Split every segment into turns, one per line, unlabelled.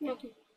要的。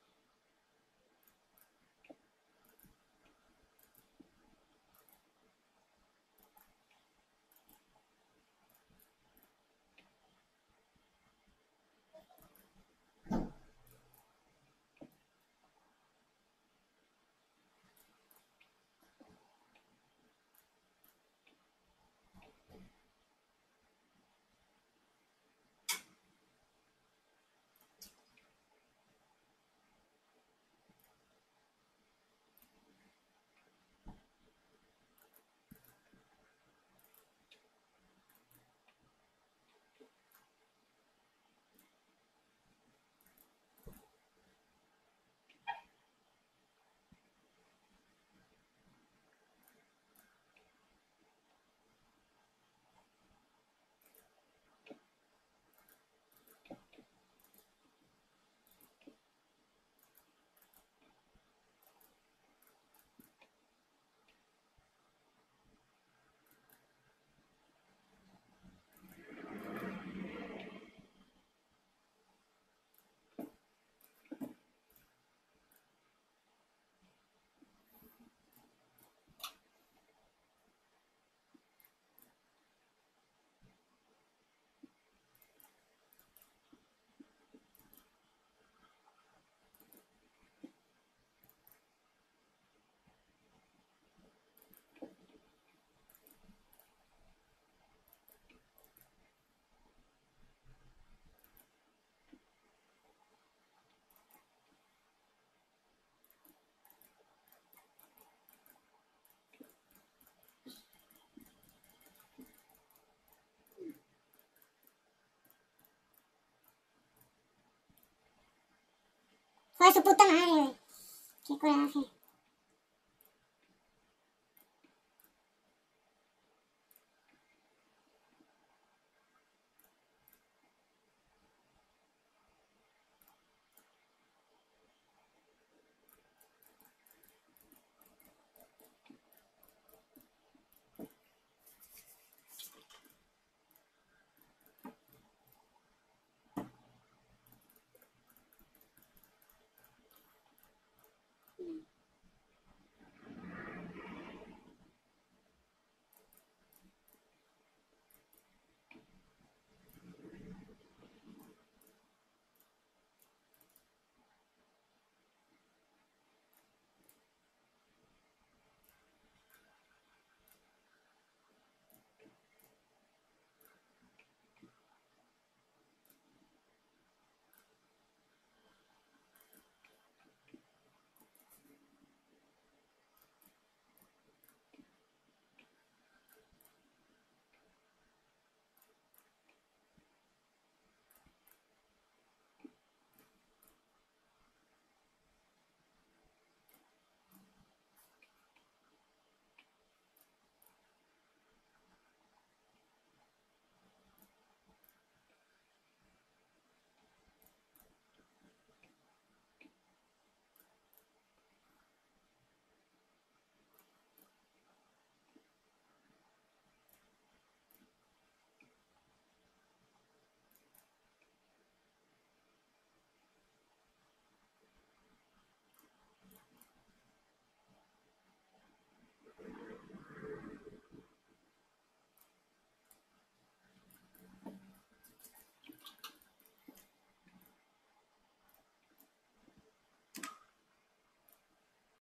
Joder, su puta madre, güey. Qué coraje.